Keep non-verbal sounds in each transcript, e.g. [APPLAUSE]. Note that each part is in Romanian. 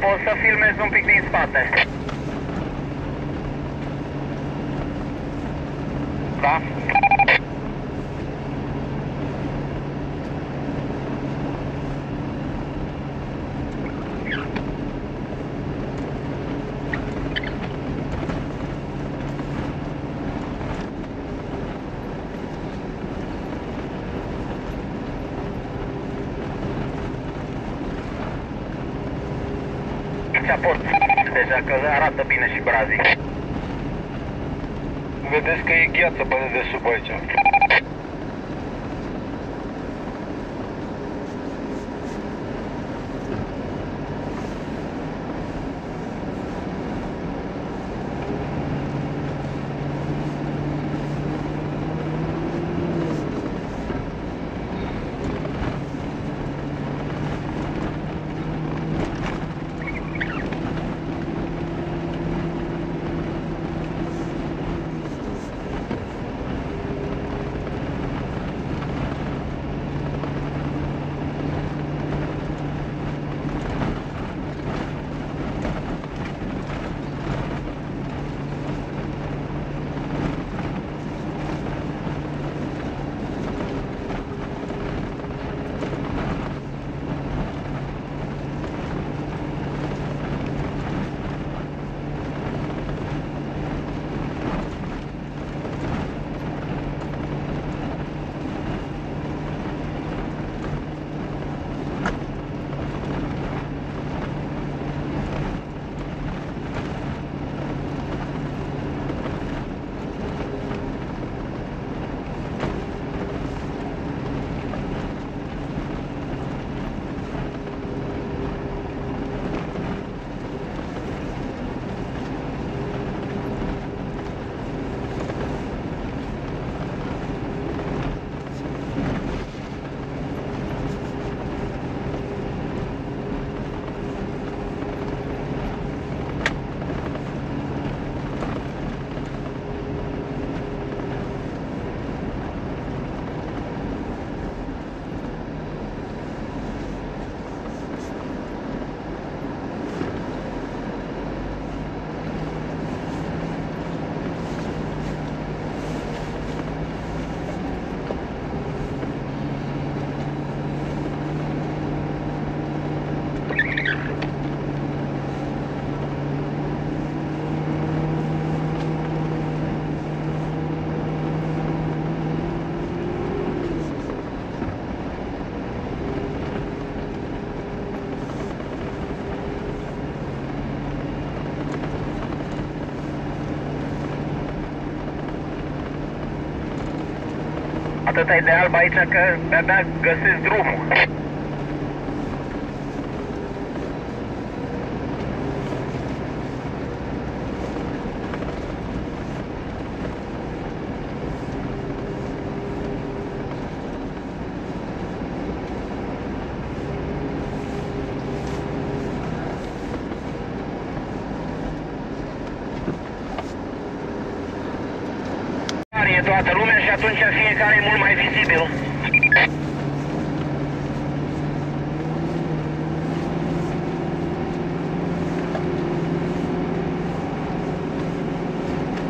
poți să filmezi un pic din spate. Da? Ți-aport deja că arată bine și brazii. Vedeți că e gheață pe de sub aici. Atâta e de alb aici că de-abia găsesc drumul. E toată lumea și atunci fiecare e mult mai vizibil.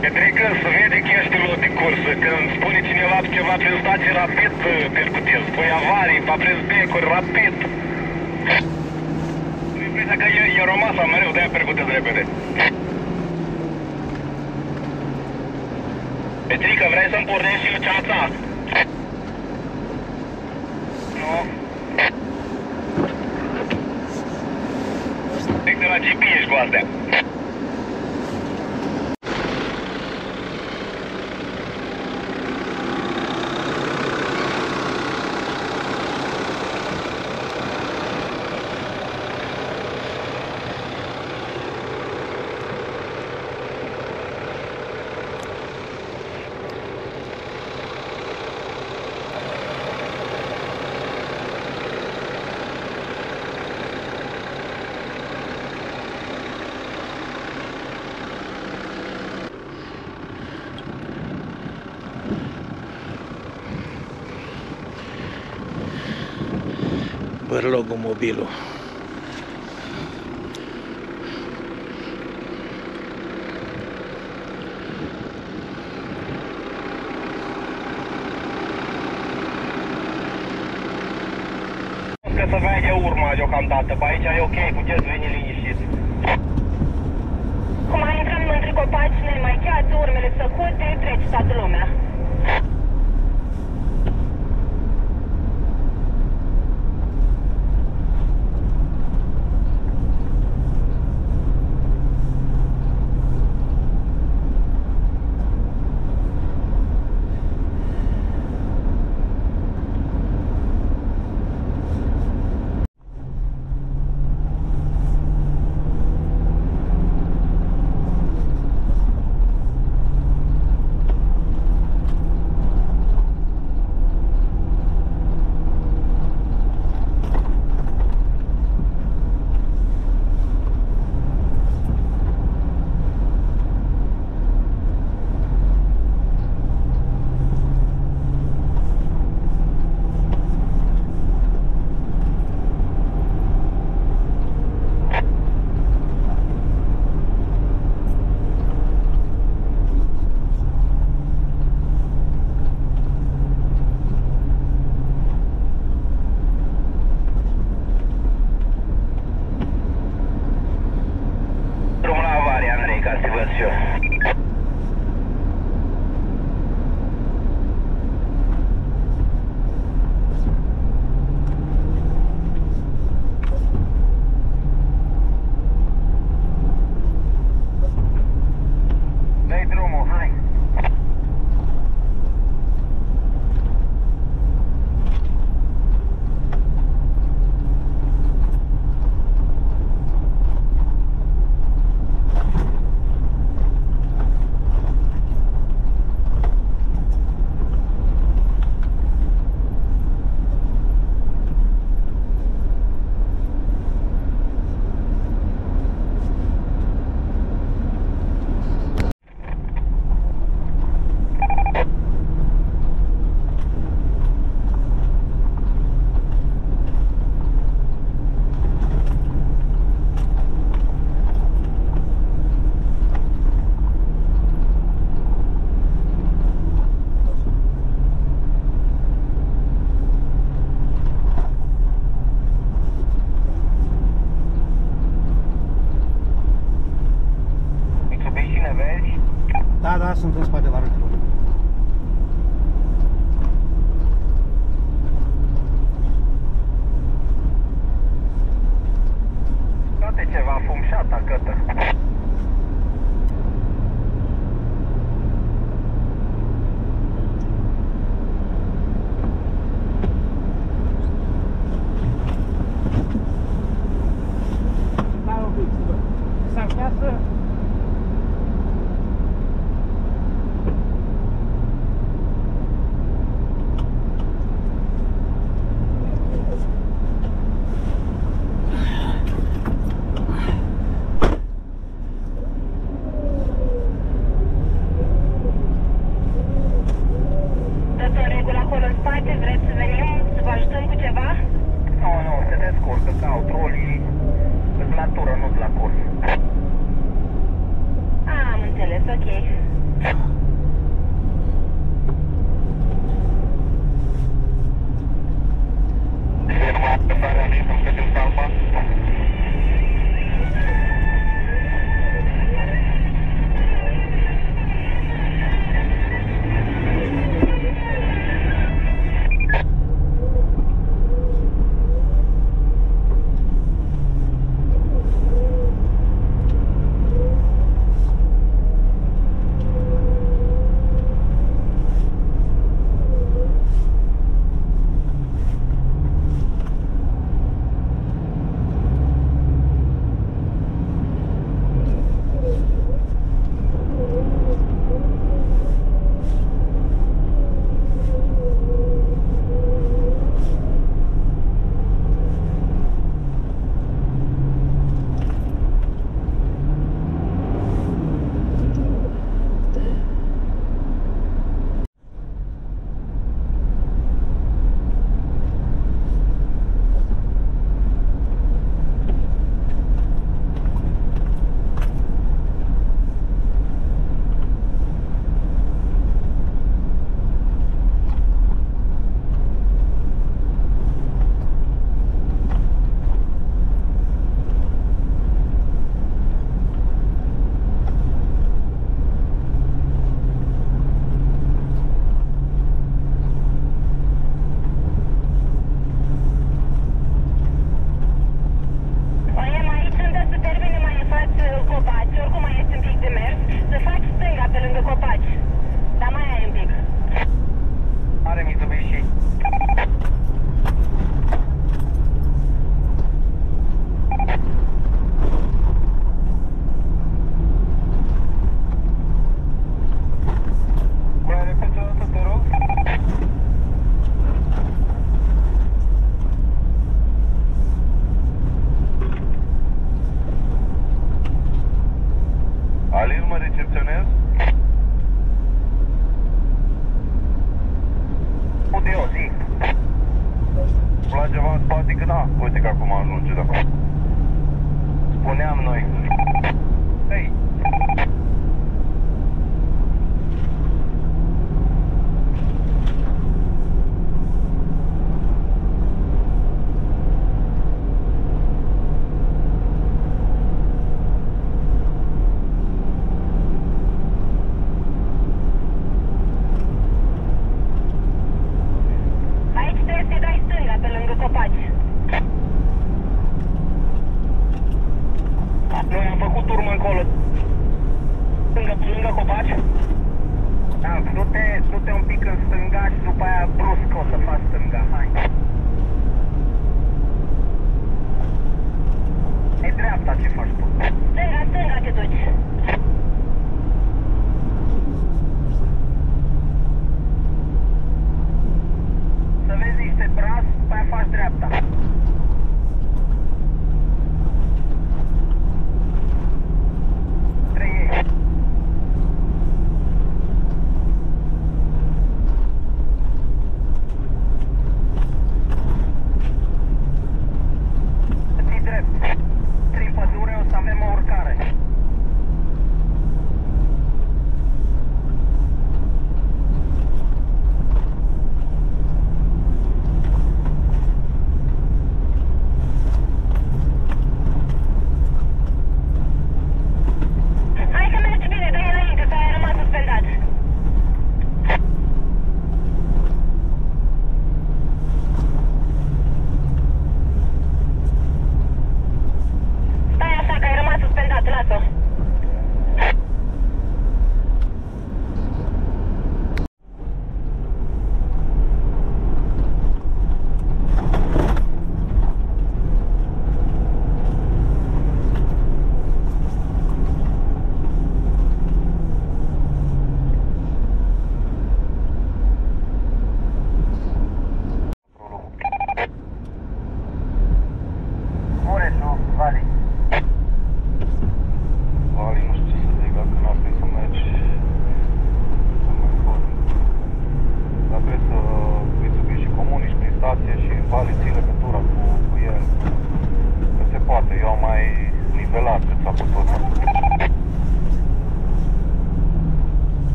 Cred că se vede că ești pilot de cursă. Când spune cineva ceva prin stație rapid, percutez. Pui avarii, pa prins becuri, rapid. Am impresia că e, e rămas mereu, de-aia percutez repede. Petrică, vrei să-mi pornești și eu ceața? Nu. Cred că de la GP ești cu astea. bărlogul mobilul. Că să vede urma deocamdată, pe aici e ok, puteți veni liniștit. Cum am intrat în copaci, ne mai cheat, urmele făcute, treci statul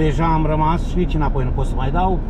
deja am rămas, nici înapoi nu pot să mai dau.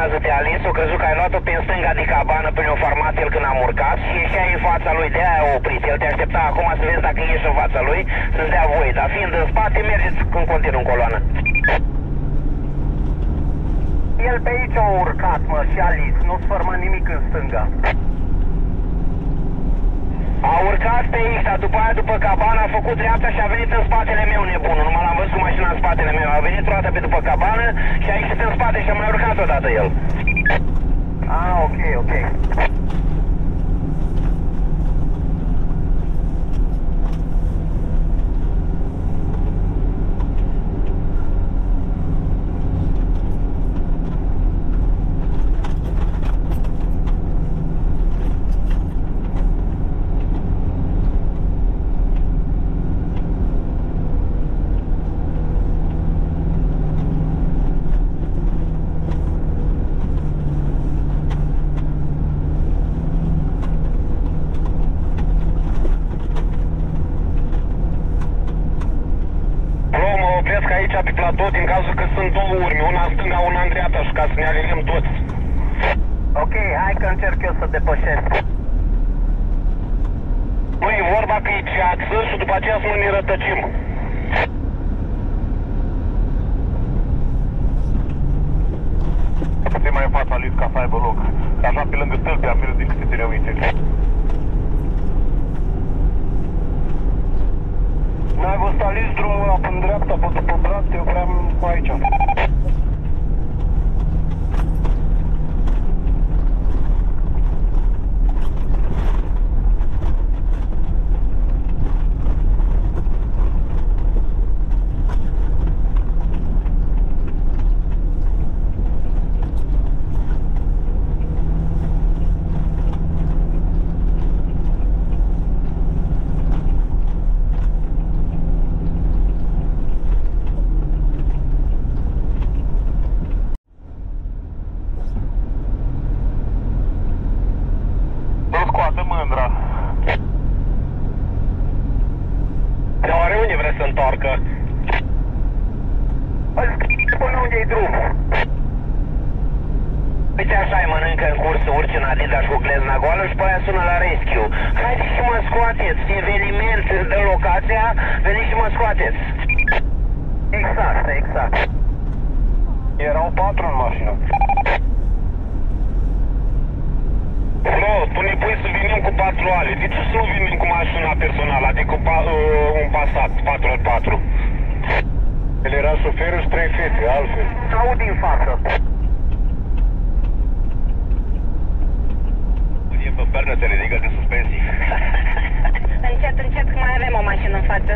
Flo, calmează-te, Alice, o crezut că ai luat-o pe stânga de cabană până o format el când am urcat și ieșeai în fața lui, de aia a oprit. El te aștepta acum să vezi dacă ieși în fața lui, să-ți dea voie, dar fiind în spate, mergeți în continuu în coloană. El pe aici a urcat, mă, și Alice, nu sfărmă nimic în stânga. A urcat pe X, dar după aia, după cabană, a făcut dreapta și a venit în spatele meu nebunul. Numai l-am văzut cu mașina în spatele meu. A venit o dată pe după cabană și a ieșit în spate și a mai urcat odată el. Ah, ok, ok. Bro, mă opresc aici pe platou din cazul că sunt două urme, una în stânga, una în dreapta și ca să ne aliniem toți. Ok, hai că încerc eu să depășesc. Nu e vorba că e ceață și după aceea să nu ne rătăcim. Puțin mai în fața lui ca să aibă loc. Că așa pe lângă stâlpi am mers din câte ține uite. N-ai văzut Alice drumul ăla în dreapta, pe după brat, eu vreau cu aici. Nu scoate mândra. Dar oare unde vrea să întoarcă? Îți până unde-i drumul. Uite așa îi mănâncă în curs să urci în Adidas cu glezna goală și pe aia sună la rescue. Haideți și mă scoateți, eveniment de locația, veniți și mă scoateți. Exact, exact. Erau patru în mașină. Bro, tu ne pui să venim cu patru ale. De ce să nu venim cu mașina personală, adică pa, uh, un Passat 4x4? El era șoferul și trei fete, altfel. Aud din față. E pe pernă se ridică de suspensii. [LAUGHS] Încet, încet, că mai avem o mașină în față.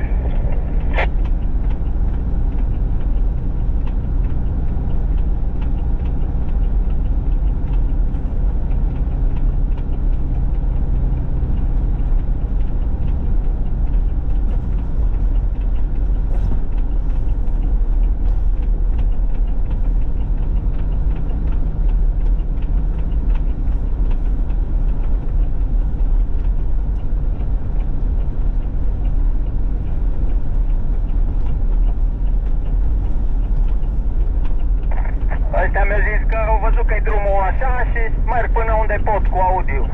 Ăștia mi-au zis că au văzut că e drumul așa și merg până unde pot cu audio.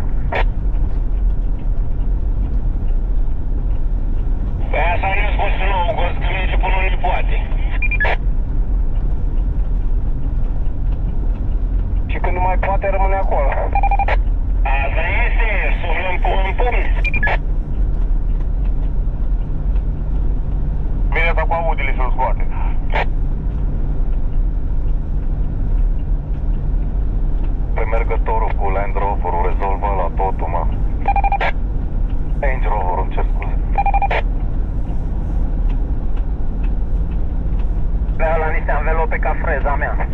Pe asta nu spus să nu, gost că merge până unde poate. Și când nu mai poate rămâne acolo. Asta este, suflăm în pumni. Vine să cu audile să-l scoate. Premergătorul cu Land Rover-ul rezolvă la totul, mă. Range Rover, îmi cer scuze. Vreau la niște anvelope ca freza mea.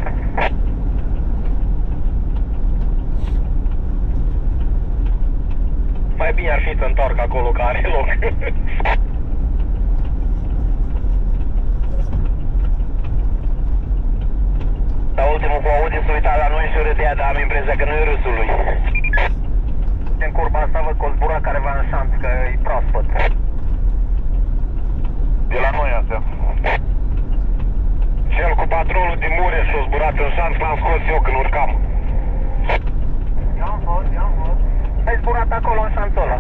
bine ar fi să întorc acolo că are loc. [LAUGHS] Dar ultimul cu Audi s-a uitat la noi și râdea, dar am impresia că nu e râsul lui. În curba asta văd că o zbura careva în șanț, că e proaspăt. De la noi astea. Cel cu patrolul din Mureș s-a zburat în șanț, l-am scos eu când urcam. I-am văzut, i-am văzut. Ai zburat acolo în șanțul ăla.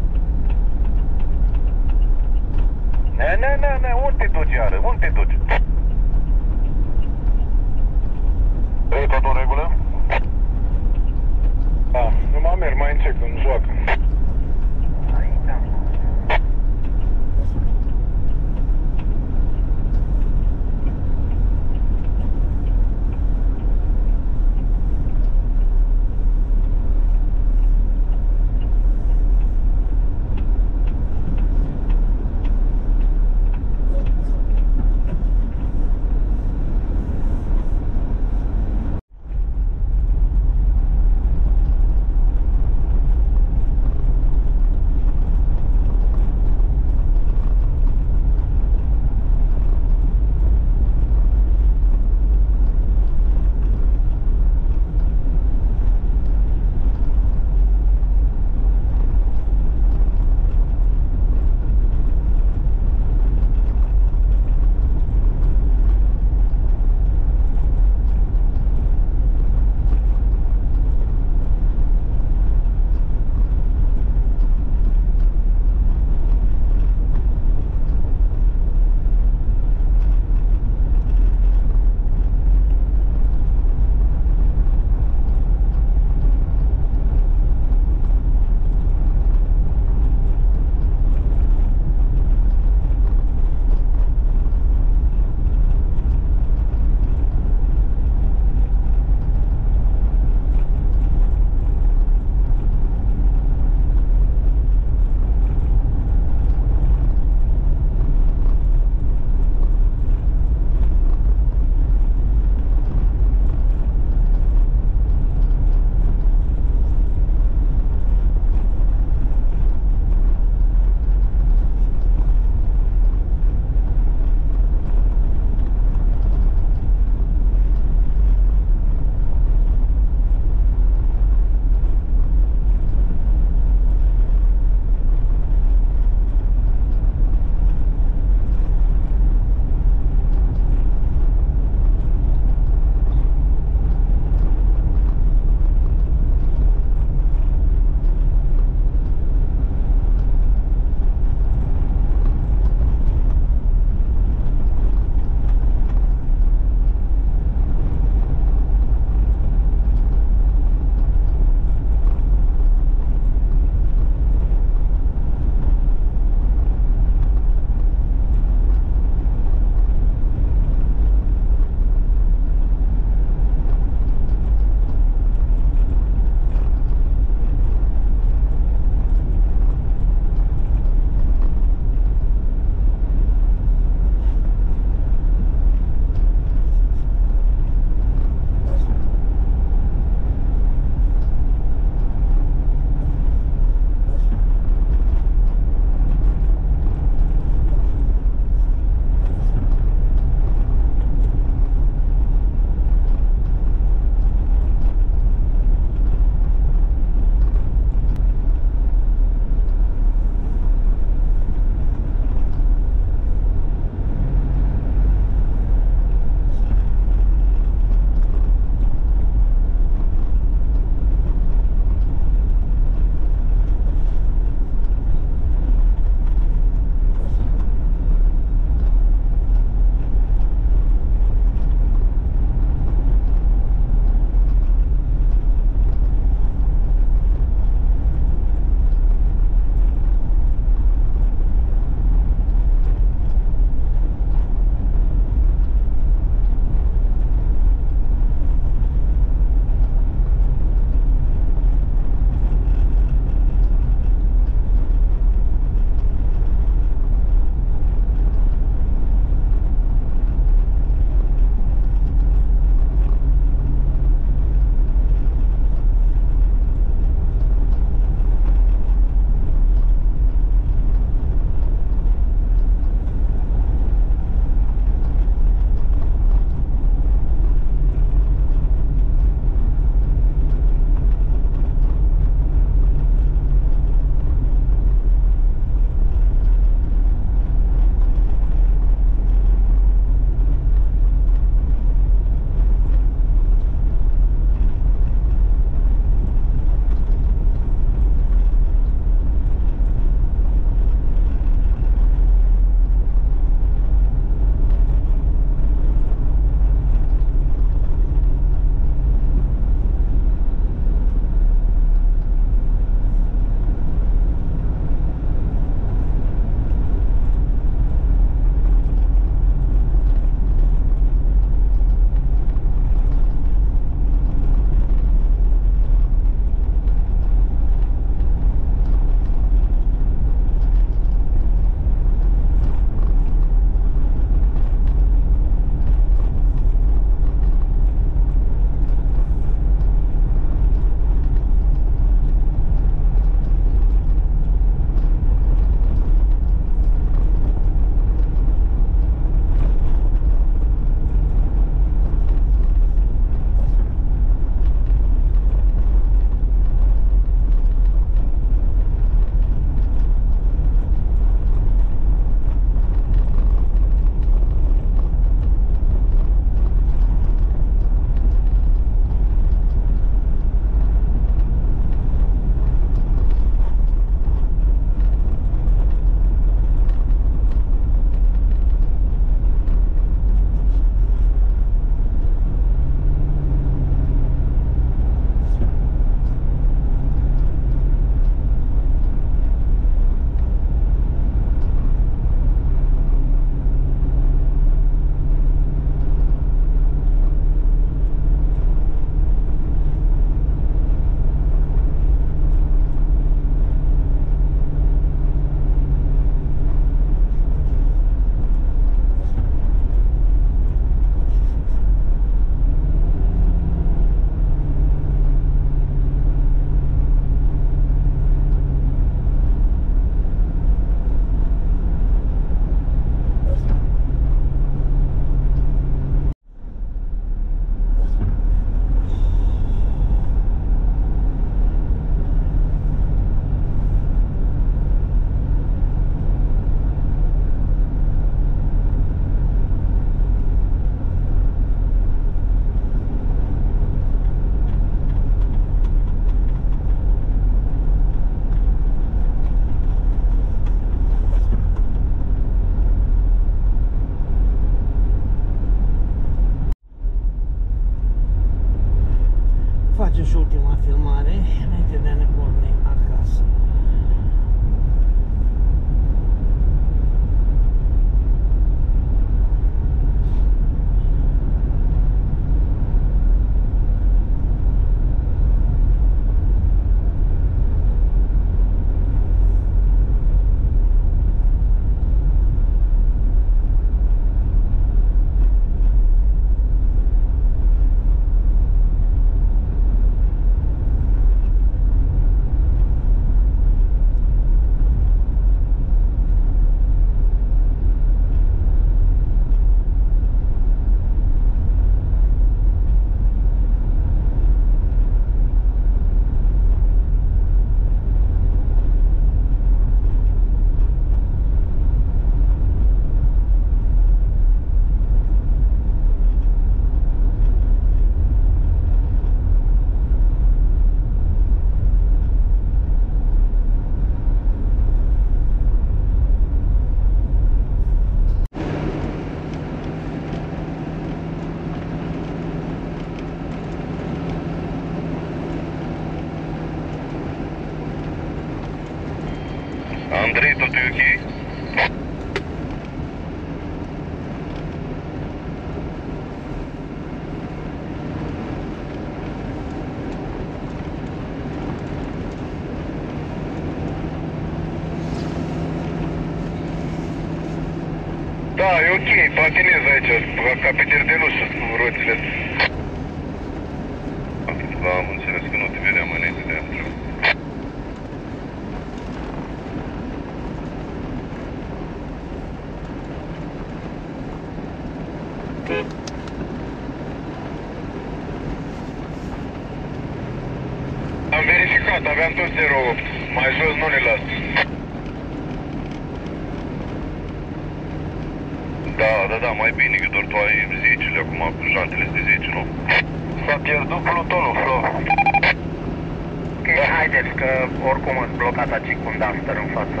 Haideți că oricum îți blocat aici cu un duster în față.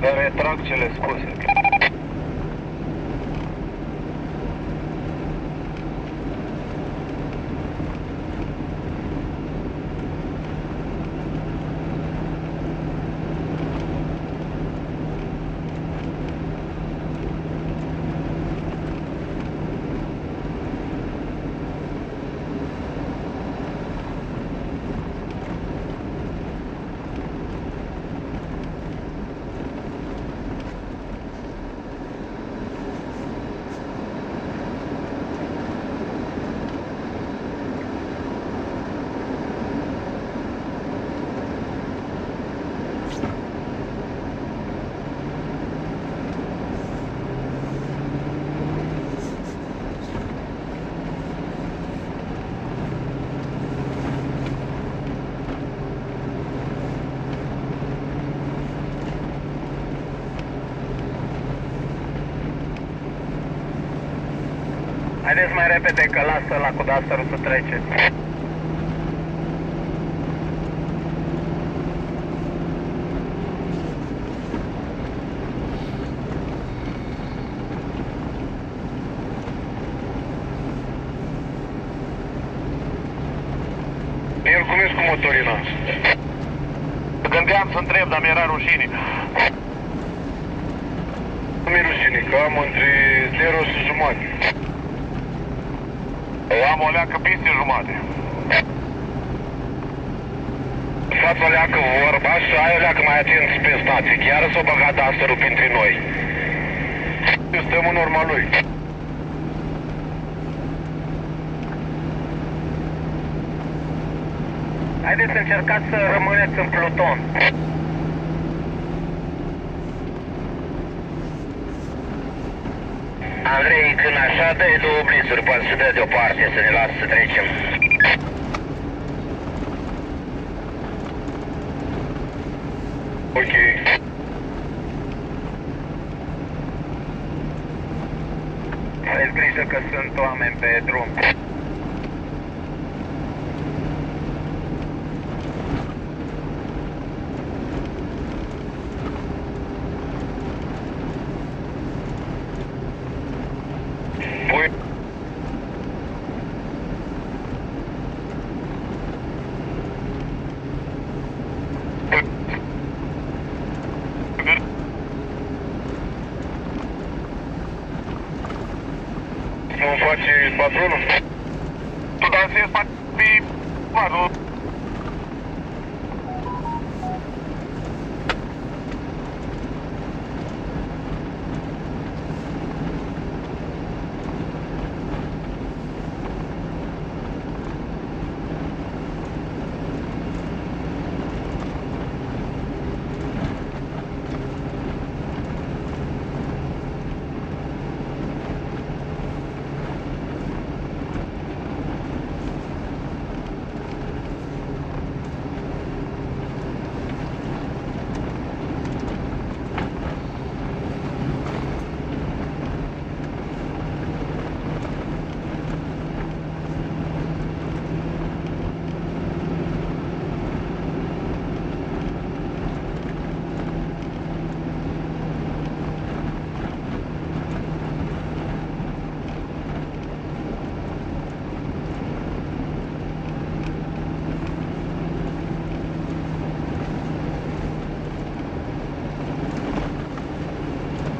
Dar retrag cele spuse. Haideți mai repede că lasă la cu dusterul să trece. El cum ești cu motorina? Gândeam să întreb, dar mi-era rușine. Nu mi-e rușine, că am între 0 și jumate. Eu am o leacă peste jumate. Fați o leacă vorba și ai o leacă mai atent pe stație. Chiar s-o băgat asterul printre noi. Suntem în urma lui. Haideți să încercați să rămâneți în pluton. Andrei, când așa dă două blizuri, poate să dă deoparte să ne lasă să trecem. Ok. Aveți grijă că sunt oameni pe drum. combatir.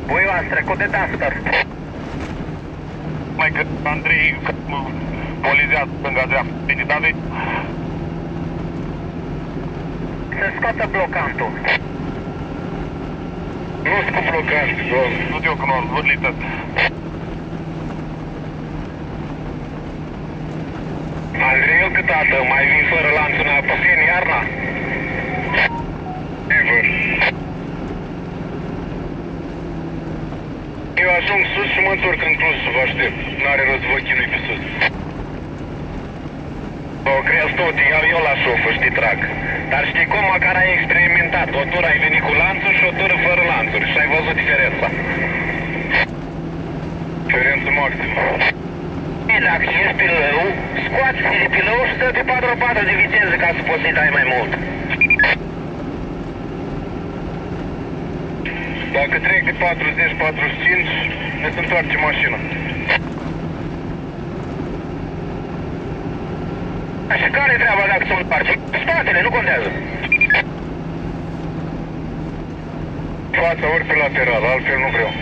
Voi v-ați trecut de Duster. Mai că Andrei polizează stânga dreapta. Bine, David. Se scoată blocantul. Nu sunt cu blocant, nu te-o cunosc, vârlită. Andrei, eu câteodată mai vin fără lanțul în Apofeni iarna? Ever. Eu ajung sus și mă întorc în Cluj să vă aștept. N-are rost vă chinui pe sus. O crezi tot, iau eu la șofă și te trag. Dar știi cum, măcar ai experimentat. O tură ai venit cu lanțuri și o tură fără lanțuri. Și ai văzut diferența. Diferență maximă. Dacă ești pe lău, scoate-te de pe lău și dă de 4 de viteză ca să poți să-i dai mai mult. Dacă trec de 40-45, ne se întoarce mașina. Așa, care e treaba dacă se întoarce? Spatele, nu contează. Fața ori pe lateral, altfel nu vreau.